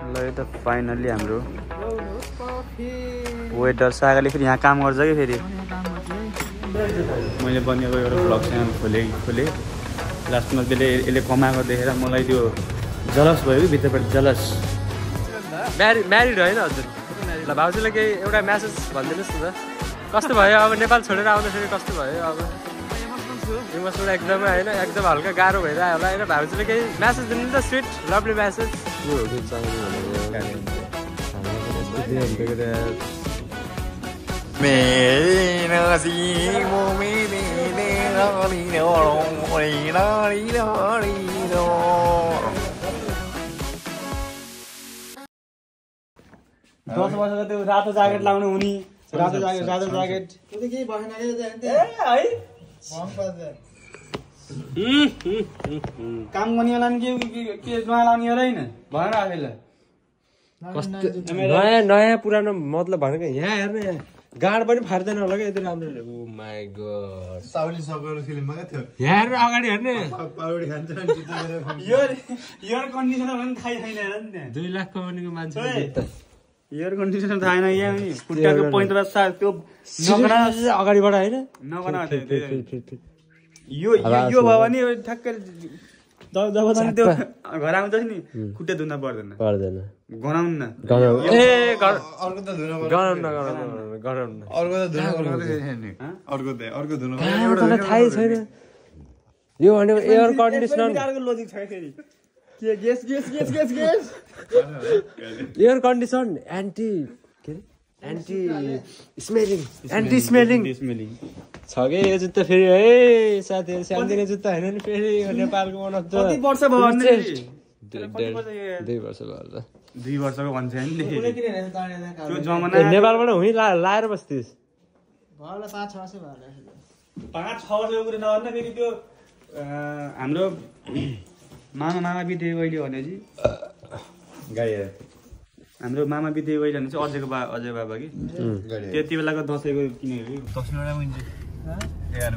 ल यो त फाइनल्ली हाम्रो वेटर सागरले फेरि यहाँ काम गर्छ कि फेरि? मैले बनिएको एउटा भ्लग च्यानल खोलेँ खोलेँ। लास्टमा त्यसले यसले कमाएको देखेर मलाई त्यो जलस भयो कि भित्रबाट जलस। म्यारिड म्यारिड होइन हजुर। ल भाउजूले केही एउटा म्यासेज भनिदिनुहोस् न त। कस्तो भयो? अब नेपाल छोडेर आउँदाखेरि कस्तो भयो? अब इमोसनल एकदमै होइन एकदम हल्का गाह्रो भइरह्यो होला होइन भाउजूले केही म्यासेज दिनु नि त स्विट लभली म्यासेज दस वर्षको त्यो रातो ज्याकेट लाउने हुने। रातो ज्याकेट रातो ज्याकेट काम गर्नेवाला नि के के- के नयाँ लाउने हो र होइन? भएन आफैलाई। कस्तो नयाँ नयाँ पुरानो मतलब भनेको यहाँ हेर्ने गाड पनि फाट्दैन होला क्या यति राम्रो। ओ माई गड साउली सगरको फिल्ममा क्या थियो। यहाँ हेर्नु अगाडि हेर्ने पाउडी खान्छ एयर कन्डिसनर पनि थाहै छैन हेर नि त्यहाँ दुई लाख कमाउनेको मान्छे एयर कन्डिसनर थाहा छैन यहाँ नि। खुट्टाको पैँतालिस साल त्यो नगना अगाडिबाट होइन? नगना यो यो- यो भयो भने यो ठ्याक्कै जब त्यो घर आउँछ नि खुट्टा धुन पर्दैन। पर्दैन। गनाउनु न गराउनु ए अर्को त धुन गराउनु न गराउनु न, गराउनु न अर्को त धुन अर्को त अर्को धुन थाहै छैन। यो भनेको एयर कन्डिसनर लोजिक छ फेरि। के gas gas gas gas gas. Air condition anti के अरे anti smelling anti smelling smelling छ कि यो जुत्ता फेरि? है साथीहरू सानोतिनो जुत्ता होइन नि फेरि यो नेपालको वान अफ द कति वर्ष भयो? दुई वर्ष वर्ष भयो होला। दुई वर्षको भन्छ नि। त्यो जमाना ए, नेपालबाट हुँ ला लाएर बस्थिस् पाँच छ वर्षको कुरा नभन्दा फेरि त्यो हाम्रो मामा मामा बिते अहिले भनेपछि? गाई। हाम्रो मामा बिते अहिले भने चाहिँ अजयको बा अजय बाबा कि? त्यति बेलाको दसैँको किनेको। दसैँवटा एघार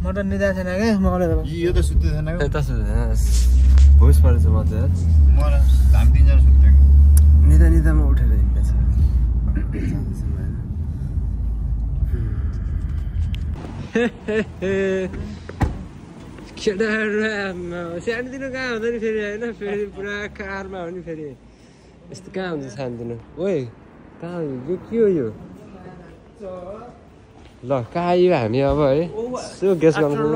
मटन निदा छैन क्या? मलाई त। यो त सुत्दै छैन ए तसो भोइस परेछ हामी तिनजना निदा निदामा उठेर हिँड्दैछ। केटाहरू आम्मा, सानोतिनो कहाँ हुँदैन फेरि होइन फेरि पुरा कारमा हो नि फेरि यस्तो कहाँ हुन्छ सानोतिनो ओए कहाँ यो के हो यो ल कहाँ आयो हामी अब है सो गेस गर्नु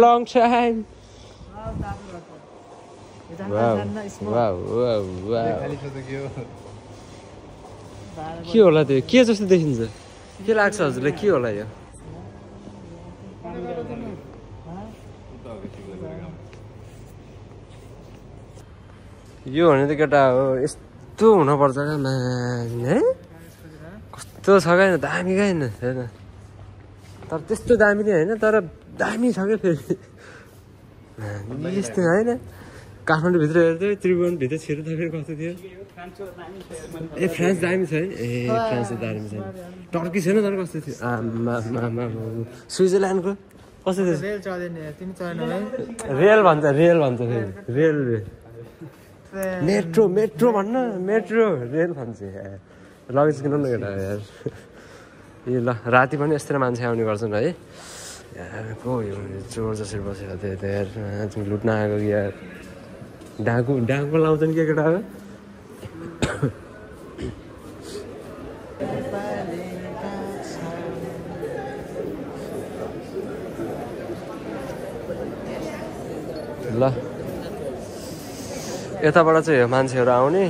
लङ टाइम के होला त्यो के जस्तो देखिन्छ के लाग्छ हजुरलाई के होला यो यो भने त केटा हो यस्तो हुनपर्छ क्या मान है? कस्तो छ क्या होइन दामी क्या होइन होइन? तर त्यस्तो दामी नै होइन तर दामी छ क्या फेरि। यस्तो होइन? काठमाडौँभित्र हेर्थ्यो त्रिभुवनभित्र छिर्नु त फेरि कस्तो थियो? ए फ्रान्स दामी छ है? ए फ्रान्स त दामी छ। टर्की छैन तर कस्तो थियो? आमा आमा स्विजरल्यान्डको? कस्तो थियो? रेल भन्छ रेल भन्छ फेरि। रेल मेट्रो मेट्रो भन्न मेट्रो रेल भन्छ लगेज किन न केटा यार? ए ल राति पनि यस्तै मान्छे आउने गर्छन् है। यार को चोर जसरी बसेर थियो यार तिमी लुट्न आएको कि यार? डाँकु डाँकु लाउँछन् के केटा ल। यताबाट चाहिँ हो मान्छेहरू आउने।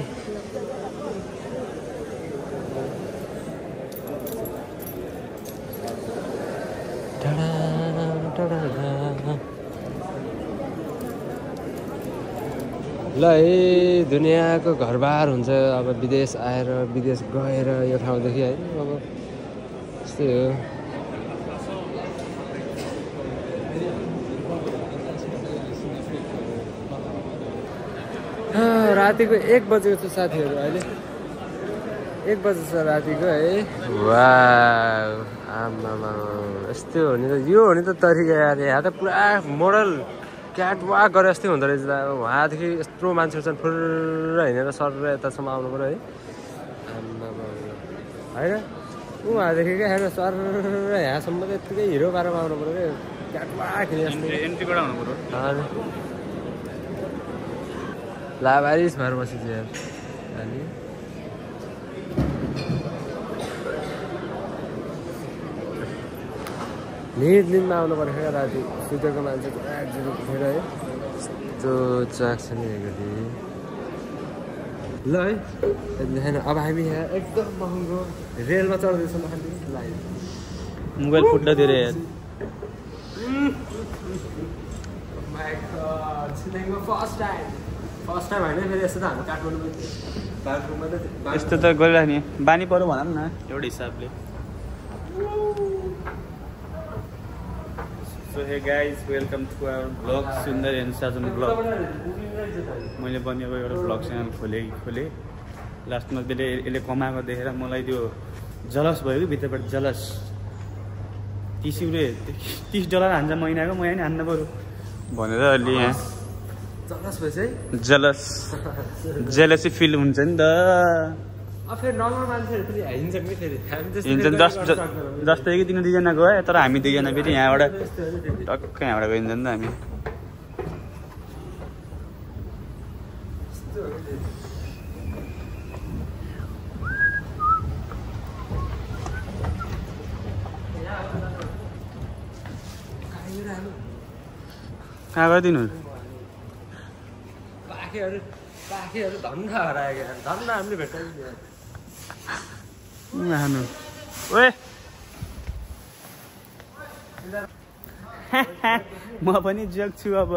ल है दुनियाँको घरबार हुन्छ। अब विदेश आएर विदेश गएर यो ठाउँदेखि होइन अब त्यस्तै हो अँ, रातिको एक बजेको छ साथीहरू अहिले। एक बजे छ रातिको है। वा आमामा यस्तै हो नि त। यो हो नि त तरिका यार यहाँ त पुरा मोडल क्याट वाक गरे जस्तै हुँदो रहेछ त। उहाँदेखि यत्रो मान्छेहरू छन् फुर्र हिँडेर सरेर यतासम्म आउनु पऱ्यो है। आमामा होइन? ऊ उहाँदेखि क्या होइन सर यहाँसम्म त यत्तिकै हिरो पारेर आउनु पऱ्यो क्या। क्याट वाक हिँडे जस्तै एन्ट्री एन्ट्रीबाट हुनु पऱ्यो। लाभारिस भएर बसेछु यार अनि निद निदमा आउनु पऱ्यो क्या राति सुतेको मान्छे पुरा एकजुट उठेर है यस्तो चाक छ नि हेर्दाखेरि ल है होइन अब हामी यहाँ एकदम महँगो रेलमा चढ्दैछौँ खालि लाइन मोबाइल फुट्दा धेरै यार फर्स्ट टाइम फर्स्ट टाइम होइन फेरि यस्तो त हाम्रो काठमाडौँमा त यस्तो त गरिराख्ने। बानी पऱ्यो भनौँ न। एउटा हिसाबले। So hey guys welcome to our blog Sundar and Sajan blog मैले बनिएको एउटा ब्लग च्यानल खोलेँ खोलेँ। लास्टमा त्यसले यसले कमाएको देखेर मलाई त्यो जलस भयो कि भित्रबाट जलस। तिस रुपियाँ तिस डलर हान्छ महिनाको म यहाँ नि हान्न पऱ्यो भनेर अहिले यहाँ। Jealous jealous. फिल हुन्छ नि त। हिँड्छ ज- सक्दैनौँ। जस्तै कि तिनीहरू दुईजना गयो तर हामी दुईजना फेरि यहाँबाट नि। टक्क यहाँबाट गइन्छ नि त हामी। नि। कहाँ गयो तिनीहरू पाखेहरू पाखेहरू धन्दा हरायो क्या धन्दा हामीले भेट्टाइ खानु ओए। म पनि जोग्छु अब।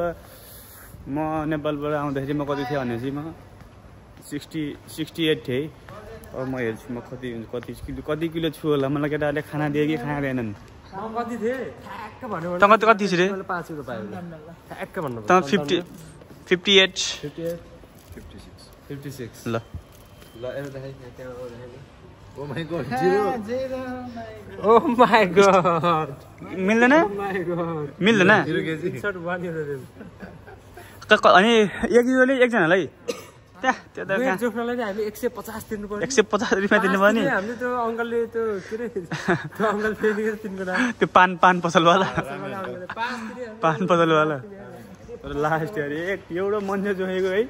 म नेपालबाट आउँदाखेरि म कति थिएँ भनेपछि म सिक्सटी सिक्सटी एट थिएँ। अब म हेर्छु म कति हुन्छ कति किलो कति किलो छु होला। मलाई केटाहरूले खाना दियो कि खाँदैनन् म कति थिएँ? ठ्याक्क भन्नु तँ कति- कति थिएँ रे? मैले पाँच रुपियाँ पाएँ। ठ्याक्क भन्नु त fifty fifty eight fifty eight fifty six ल ल मिल्दैन? अनि एक युरोले एकजनालाई? एक सय पचास तिर्नु पर्यो एक सय पचास रुपियाँ दिनुभयो नि। हामीले त्यो पान पान पसलवाला। पान पसलवाला तर लास्ट यार एक एउटा मान्छे जोखेको है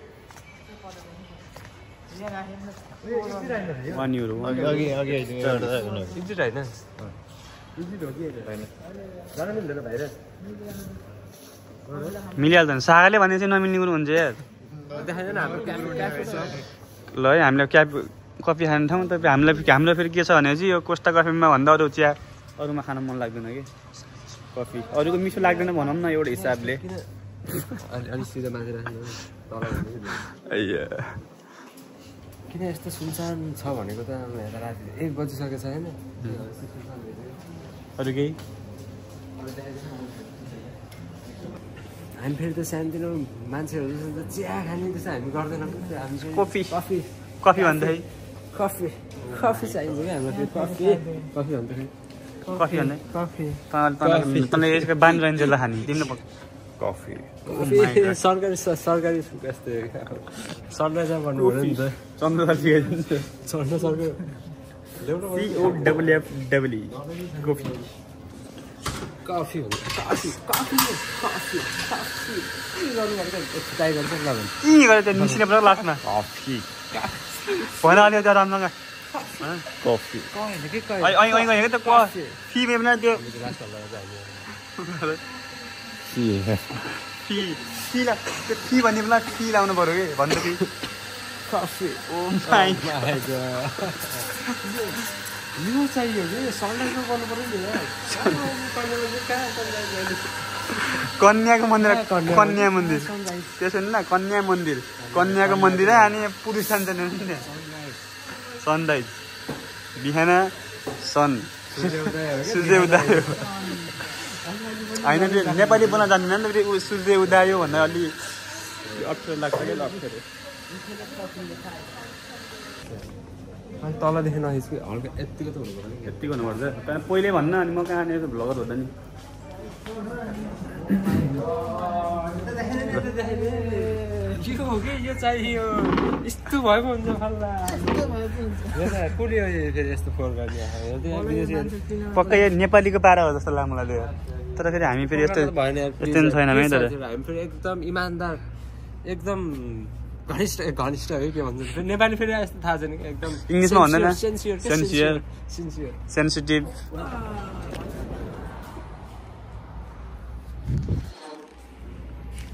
वान युरो मिलिहाल्छ नि. सागाले भने चाहिँ नमिल्ने कुरो हुन्छ यार। हाम्रो ल है हामीलाई क्याब कफी खाने ठाउँ त हामीलाई हामीलाई फेरि के छ भनेपछि यो कोस्टा कफीमा भन्दा अरू चिया अरूमा खान मन लाग्दैन कि? कफी। अरूको मिठो लाग्दैन भनौँ न एउटा हिसाबले। किन अलि अलिक सिधा माथि राख्नु तल अಯ್ಯ. किन यस्तो सुनसान छ भनेको त हेर्दा राति एक बजिसकेको छ। होइन अरू केही? हामी फेरि त सानोतिनो मान्छेहरू जस्तो त चिया खाने त्यस्तो हामी गर्दैनौँ कि। हामी चाहिँ कफी। कफी। कफी भन्दाखेरि कफी। कफी चाहिन्छ कि हामीलाई फेरि। कफी। कफी भन्दाखेरि कफी भन्दै। कफी। बानी रहन्छ ल खाने। तिम्रो कफी। कफी। सरकारी स- सरकारी यस्तो सरलाई चाहिँ भन्नु पऱ्यो नि त चन्द्र सिकाइदिन्छ चढ्न सरकारी ल्याउनु पऱ्यो। C O W F W coffee. Coffee हुन्छ कफी कफी कफी कफी। के गर्नु पर्छ ट्राई गर्छ ल भने के गरेर त्यो निस्किने पो लास्टमा कफी। भन अलि त्यो राम्रो कफी। कहिले के कहिले अहिले अहिले अहिले त कफी। बेच्न त्यो फी फी ला त्यो फी भन्ने बेला फी लाउनु पऱ्यो कि भन्नु कि कफी ओ माई यो चाहियो कि गर्नु पऱ्यो नि कन्याको मन्दिर कन्या मन्दिर त्यसो नि ल कन्या मन्दिर कन्याको मन्दिर अनि पुरुष जान्छ नि सनराइज बिहान सन सूर्य उदय होइन नेपाली बोल्न जान्दैन नि त फेरि ऊ सूर्य उदायो भन्दा अलि अप्ठ्यारो लाग्छ क्या अप्ठ्यारो। अनि तलदेखि नखिच्छु हल्का यत्तिको त हुनु पऱ्यो नि। यति गर्नुपर्छ तर पहिले भन्न अनि म कहाँ यस्तो भ्लगर हुँदा नि। के हो कि यो चाहियो। यस्तो भएको हुन्छ फल्ला। कसले फेरि यस्तो पक्कै यो नेपालीको पारा हो जस्तो लाग्छ मलाई त्यो तर फेरि हामी फेरि यस्तो भएन यस्तो छैन हामी फेरि एकदम इमान्दार एकदम घनिष्ठ घनिष्ठ है के भन्छ नेपाली फेरि यस्तो थाहा छैन एकदम इङ्ग्लिसमा भन्दैन? सेन्सियर सेन्सिटिभ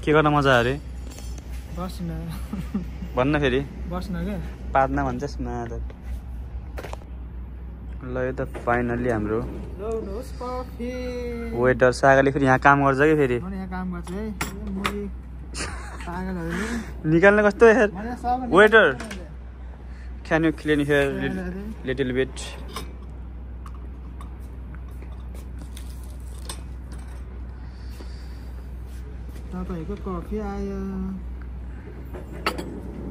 के गर्न मजा अरे बस्न। भन्न फेरि। बस्न क्या? पार्न भन्छस् न त ल यो त फाइनल्ली हाम्रो वेटर सागरले फेरि यहाँ काम गर्छ कि फेरि? निकाल्न कस्तो हेर waiter. Can you clean here little bit तपाईँको कफी आयो।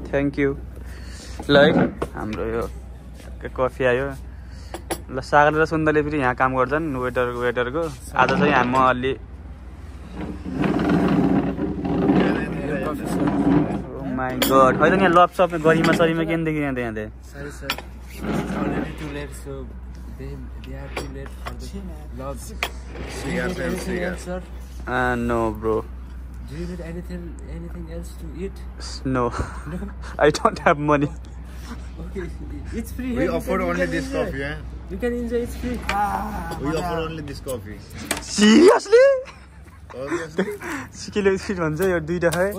थ्याङ्क यू ल है हाम्रो यो कफी आयो? ल सागर र सुन्दरले फेरि यहाँ काम गर्छन् वेटर वेटरको आज चाहिँ हामी म अलि गड होइन यहाँ लप सप गरिमा सरीमा के देखि यहाँ यहाँ त्यहाँ sir? No bro Do you need anything anything else to eat? No I don't have money Okay, it's free. We here, you offer can- you only this coffee, eh? You can enjoy. It's free. We offer only this coffee. Obviously. सिकिलो speed भन्छ यो दुइटा खै।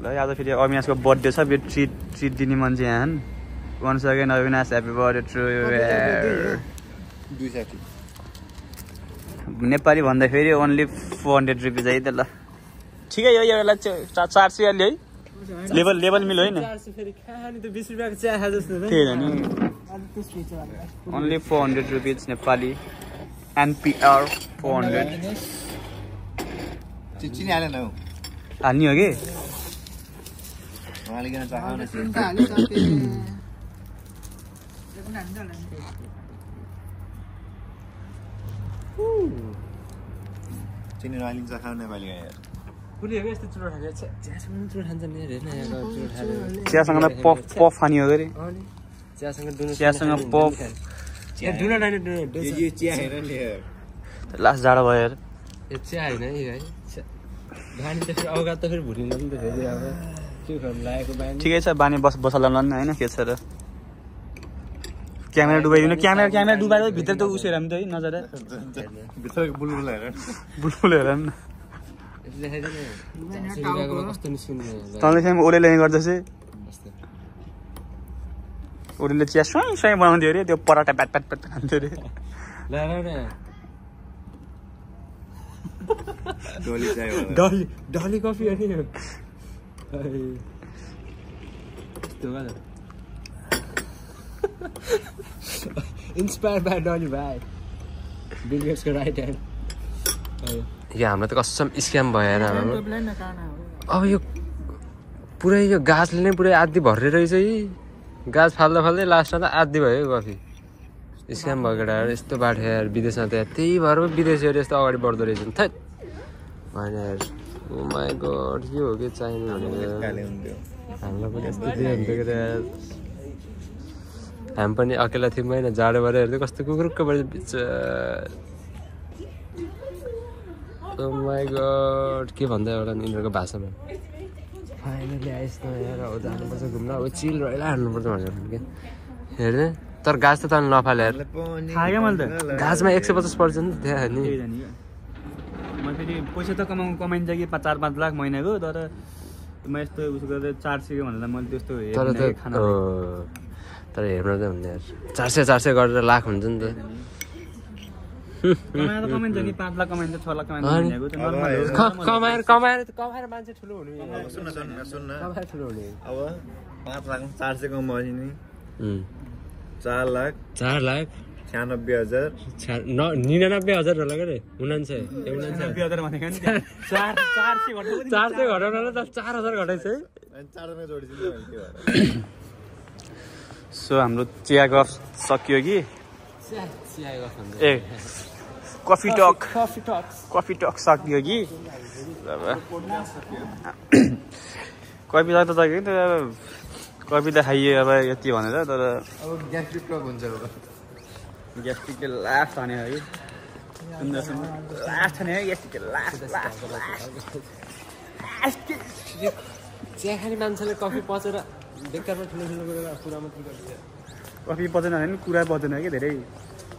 ल आज फेरि अविनाशको birthday छ फेरि ट्रिट ट्रिट दिने मान्छे यहाँ once again Avinash happy birthday to दुई साठी नेपाली भन्दाखेरि ओन्ली फोर हन्ड्रेड रुपिज है त ल ठिकै हो यो बेला चार सय अलि है लेवल लेवल मिलो है ना? त्यही हो नि? Only four hundred rupees Nepali NPR four hundred हाल्ने हो कि चिनी हालिन्छ खाऊ नेपाली यार। चियासँग पफ पफ हो अरे अनि चियासँग पफ हेर लास्ट जाडो भयो चिया होइन त फेरि भुलिनु नि त फेरि अब। ठिकै छ बानी बस बसाल्ला नि होइन के छ र। क्यामेरा डुबाइदिनु। क्यामेरा क्यामेरा डुबाएर भित्र त उसेर हामी त है नजर। बुलबुल हेर। बुलबुल हेर नि यसले देखाइदिनु चार सय रुपियाँकोमा कस्तो निस्किनु तँले चाहिँ ओले गर्दैछ। ओलीले चिया स्वयं स्वयं बनाउँथ्यो अरे त्यो पराठा प्याट प्याट प्याट खान्थ्यो अरे। कफी भयो। इन्सपायर बाई डली भाइ बिल राइट ह्यान्ड यो हाम्रो त कसम स्क्याम हो। अब यो पुरै यो गाछले नै पुरै आदि भर्रे रहेछ यी। गाछ फाल्दा फाल्दै लास्टमा त आदि भयो कफी। स्क्याम भयो केटाहरू यस्तो बाटो यार विदेशमा त यार त्यही भएर पो विदेशीहरू यस्तो अगाडि बढ्दो रहेछ नि थैट होइन यार। ओ माई गड के हो कि चाहिने भनेको? काले हुन्थ्यो। हामीलाई पनि यस्तो दियो हुन्थ्यो कि यार। हामी पनि अकेला थियौँ होइन जाडो भएर हेर्दै कस्तो कुकुरुक्क पऱ्यो बिच माई गड के भन्दै होला नि यिनीहरूको भाषामा? फाइनली आइस त यार अब जानुपर्छ घुम्न। अब चिल रहेर हान्नुपर्छ भनेर कि हेर्ने? तर गाछ त तँले नफाले गाछमा एक सय पचास पर्छ नि त त्यहाँ नि। फेरि पैसा त कमाउ कमाइन्छ कि पाँच चार पाँच लाख महिनाको तर म यस्तो उसो गरेर चार सयको भनेर मैले त्यस्तो तर तर हेर्न त हुने यार। चार सय चार सय गरेर लाख हुन्छ नि त। कमाएर कमाएर कमाएर त कमाएर मान्छे ठुलो हुने। अब सुन्न सुन्न सुन्न। कमाएर ठुलो हुने। अब पाँच लाख चार सय कमाउने नि। उम्, चार लाख चार लाख? छ्यानब्बे हजार। छ्या- न निनानब्बे हजार होला के उनान्सय चार चार सय घटाउन त चार हजार घटाइछ सो हाम्रो चिया गफ सकियो कि? ए। कफी टक कफी टक सकियो कि अब कविता त सकियो नि त कविता खाइयो अब यति भनेर तर ग्यास्ट्रिक हुन्छ ग्यास्ट्रिकले लास्ट हाने है लास्ट हाने है ग्यास्ट्रिकले लास्ट लास्ट चिया खाने मान्छेले कफी पचेर बेकारमा ठुलो ठुलो गरेर कुरा मात्रै गर्छ कफी पचेन भने पनि कुरा पचेन कि धेरै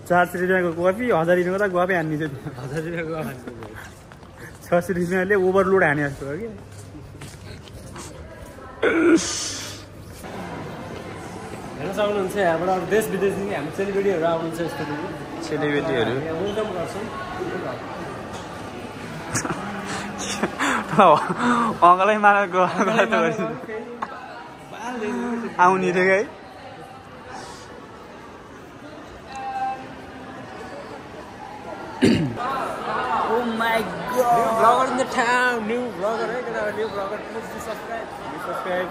चार सय रुपियाँको कफी हजार रुपियाँको त गफै हान्ने थियो। हजार रुपियाँको छ सय रुपियाँले ओभरलोड हाने जस्तो हो कि। हेर्न सक्नुहुन्छ यहाँबाट अब देश विदेशदेखि हाम्रो सेलिब्रेटीहरू आउनुहुन्छ यस्तो सेलिब्रेटीहरू वेलकम गर्छौँ। अङ्कलै मारेर आउने थियो है। Blogger in the town new blogger है केटा न्यू ब्लगर प्लिज सब्सक्राइब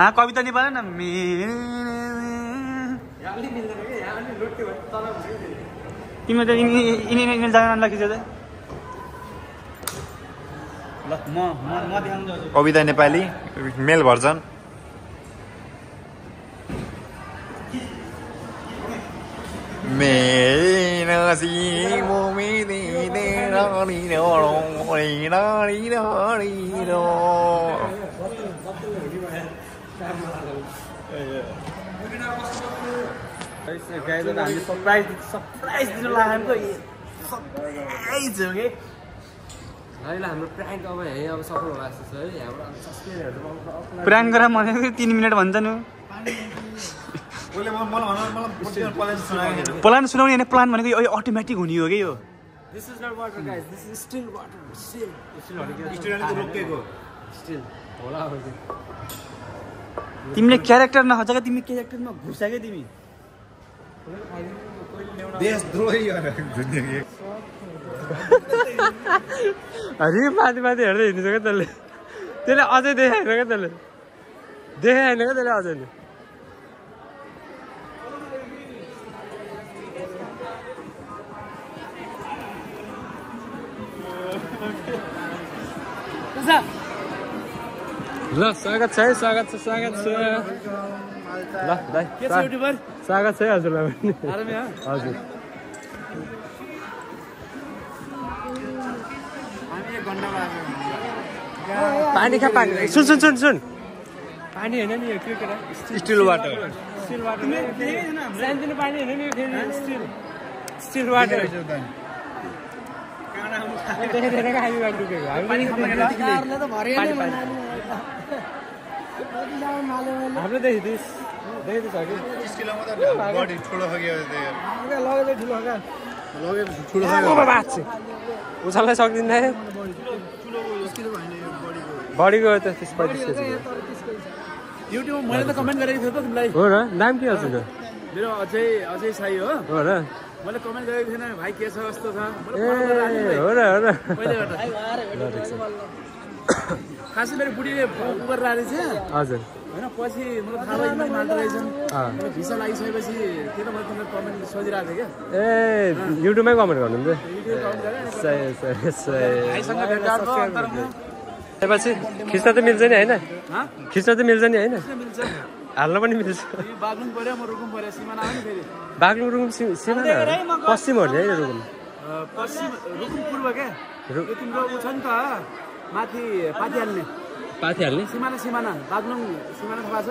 हाँ कविता नेपाली न मेरो यहाँ अलिक मिल्दैन कि यहाँ अलिक लुट्यो भने तल हुन्छ कि फेरि। तिम्रो त यिनी यिनी जान नखिच त ल म म म देखाउनु जान्छु कविता Nepali male version surprise surprise दिनु लागेको सरप्राइज हो कि? अहिले हाम्रो प्र्याङ्क अब सफल जस्तो छ है सब्सक्राइबरहरू गरेर भनेको कि तिन मिनट भन्छ नि प्लान सुनाउने होइन प्लान भनेको यो अटोमेटिक हुने हो कि यो. रोकेको. होला। तिमीले क्यारेक्टर नखोजेको तिमी क्यारेक्टरमा घुसा क्या तिमी देशद्रोही अरे माथि माथि हेर्दै हिँड्छ क्या त्यसले त्यसले अझै देखाएन क्या त्यसले देखाएन क्या त्यसले अझै ल स्वागत छ है स्वागत छ स्वागत छ ल दाइ स्वागत छ है हजुरलाई पनि हजुर पानी खा पानी सुन सुन सुन सुन पानी होइन नि यो के केटा स्टिल वाटर स्टिल वाटर सानोतिनो पानी होइन नि यो फेरि स्टिल स्टिल वाटर हाम्रो देखि दिस देखि छ कि उचाल्नै सक्दिनँ। है बढीको त तिस पैँतिस केजी। युट्युब मैले त कमेन्ट गरेको थिएँ त तिमीलाई। हो र? नाम के हजुर मेरो अझै अझै साई हो। हो र? मैले कमेन्ट गरेको थिएन भाइ के छ? कस्तो छ? ए हो र हो र। खासै मेरो बुढीले गरेर हजुर। होइन पछि मलाई थाहा भयो यिनीहरू माल्दो रहेछन् भिसा लागिसकेपछि त्यो त मैले तिमीलाई कमेन्ट सोधिरहेको थिएँ क्या। ए युट्युबमै कमेन्ट गर्नुहुन्छ युट्युब कमेन्ट गरेँ अनि सही सही सही। भाइसँग भेट गर्नु तर म त्यसपछि खिच्न त मिल्छ नि होइन। हँ? खिच्न त मिल्छ नि होइन। हाल्न पनि मिल्छ। बाग्लुङ रुकुम पऱ्यो सिमाना हो नि फेरि। बाग्लुङ रुकुम सि- सिमाना हो। पश्चिम हो नि रुकुम। पश्चिम रुकुम पूर्व क्या तिम्रो ऊ छ नि त माथि पाथी हाल्ने। पाथी हाल्ने सिमाना सिमाना बाग्लुङ सिमाना थाहा छ?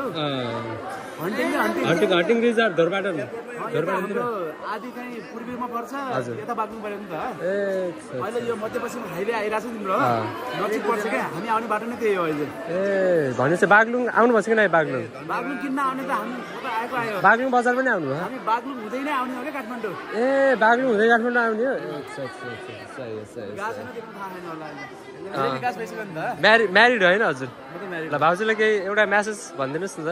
Hunting hunting. रिजर्भ धोरबाटो यो त हाम्रो आदि चाहिँ पूर्वीमा पर्छ। हजुर। यता बाग्लुङ पऱ्यो नि त। ए अच्छा, अहिले यो मध्यपश्चिम हाइवे आइरहेको छ तिम्रो। अँ। नजिक पर्छ क्या। हामी आउने बाटो नै त्यही हो अहिले। ए भनेपछि बाग्लुङ आउनुभएको छ कि नै बाग्लुङ? बाग्लुङ किन्न आउने त हामी म त आएको आयो। बाग्लुङ बजार पनि आउनु भयो? हामी बाग्लुङ हुँदै नै आउने हो क्या काठमाडौँ। ए बाग्लुङ हुँदै काठमाडौँ आउने हो? अच्छा अच्छा अच्छा सही सही थाहा छैन होला म्यारिड होइन हजुर। म्यारिड ल भाउजूलाई केही एउटा म्यासेज भनिदिनुहोस् न त।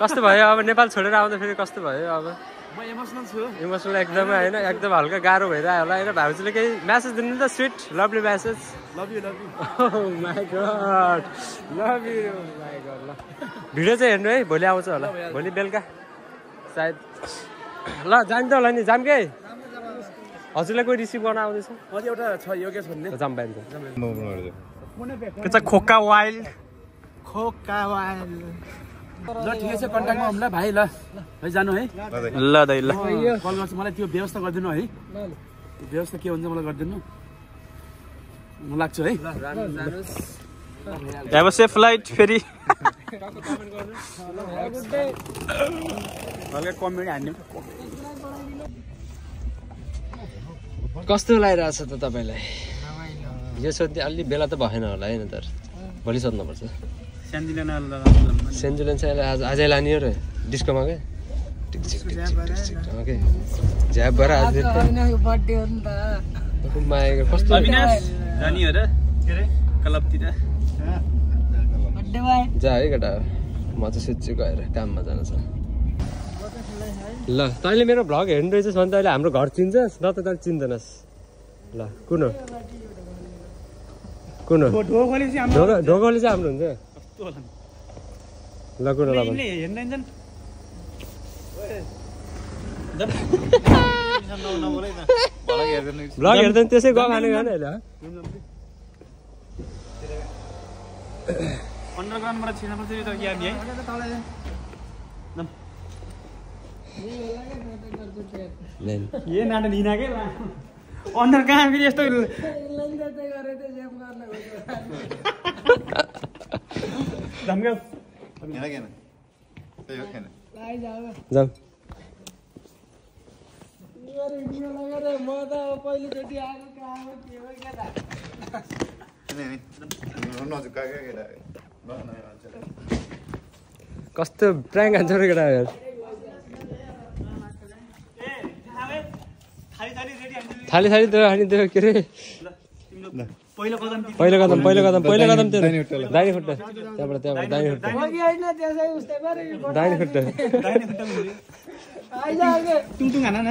कस्तो भयो? अब नेपाल छोडेर आउँदाखेरि कस्तो भयो अब? म इमोसनल छु। इमोसनल एकदमै होइन एकदम हल्का गाह्रो भइरह्यो होला। होइन भाउजूले केही म्यासेज दिनु नि त sweet lovely message love you love you my god love you my god ल भिडियो चाहिँ हेर्नु है भोलि आउँछ होला। भोलि बेलुका सायद। ल जान्छ होला नि जाम के? हजुरलाई कोही रिसिभ गर्न आउँदैछ? एउटा छ योगेश भन्ने। जाम त्यो चाहिँ खोक्का वाइल्ड खोका वाइल। ल ठिकै छ कन्ट्याक्टमा ल भाइ ल। है जानु है। ल दाइ। ल कल गर्छु मलाई त्यो व्यवस्था गरिदिनु है। त्यो व्यवस्था के हुन्छ मलाई गरिदिनु। म लाग्छु है। अब सेफ फ्लाइट फेरि। हल्का कमेडी हान्ने। कस्तो लागिरहेछ त तपाईँलाई? यो सोध्ने अलि बेला त भएन होला होइन तर भोलि सोध्नुपर्छ सेन्जुलेन चाहिँ अहिले आज आजै लाने हो र डिस्कोमा क्या ओके झ्याप भएर आज बर्थडे हो नि त माएको कस्तो अविनाश जाने हो र क्लबतिर जा है केटा म चाहिँ सुत्छु गएर काममा जानु छ ल तैँले मेरो भ्लग हेर्नु रहेछस् भने त अहिले हाम्रो घर चिन्छस् न त तैँले चिन्दैनस् ल कुन हो कुन हो? ढोकले चाहिँ हाम्रो चाहिँ हुन्छ। कस्तो होला ल कुन ल हेर्दैन जान् भ्लग हेर्दैन त्यसै गफ खाने खाने होइन अन्डरग्राउन्डबाट छिर्नुपर्छ यो त याद है? नहीं ये नाटक लिना के अन्डर कहाँ फेरि यस्तो जाऊ कस्तो प्राङ्क हान्छ र केटा यार थाली थाली रेडी हान्छु थाली थाली त्यो हानिदियो के अरे तिम्रो पहिलो कदम ती- पहिलो कदम पहिलो कदम पहिलो कदम त्यो दाहिने खुट्टा त्यहाँबाट त्यहाँबाट दाहिने खुट्टा। दाहिने खुट्टा। दाहिने खुट्टा। मुनि। टुङटुङ हान न।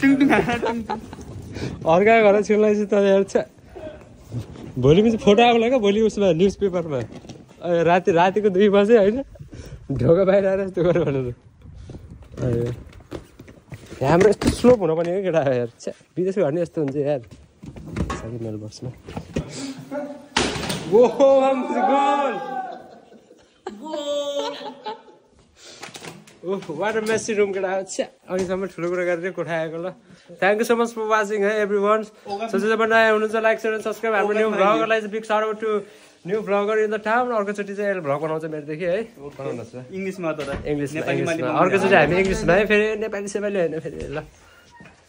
टुङटुङ। हान अर्का घर चाहिँ त यार छ्या। भोलि पनि फोटो आउला क्या भोलि उसमा न्युज पेपरमा। राति रातिको दुई बजे होइन? ढोका बाहिर आएर यस्तो गर्यो भनेर। हाम्रो यस्तो स्लोप हुनुपर्ने क्या केटा यार छ्या विदेशको घर नि यस्तो हुन्छ यार साथी मेल बक्समा ओहो गोल ओह वाट मेसी रुम केटा छ्या अघिसम्म ठुलो कुरा गरेर कोठाएको ल thank you so much for watching है एभ्री वान सो जब नयाँ हुनुहुन्छ लाइक सेयर सब्सक्राइब हाम्रो new भ्लगरलाई big shout to new vlogger in the town अर्कोचोटि चाहिँ भ्लग बनाउँछ मेरोदेखि है। बनाउनुहोस् इङ्ग्लिसमा माली अर्कोचोटि हामी इङ्ग्लिसमा है फेरि नेपाली सेपाली होइन फेरि ल।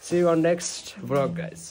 See on next vlog guys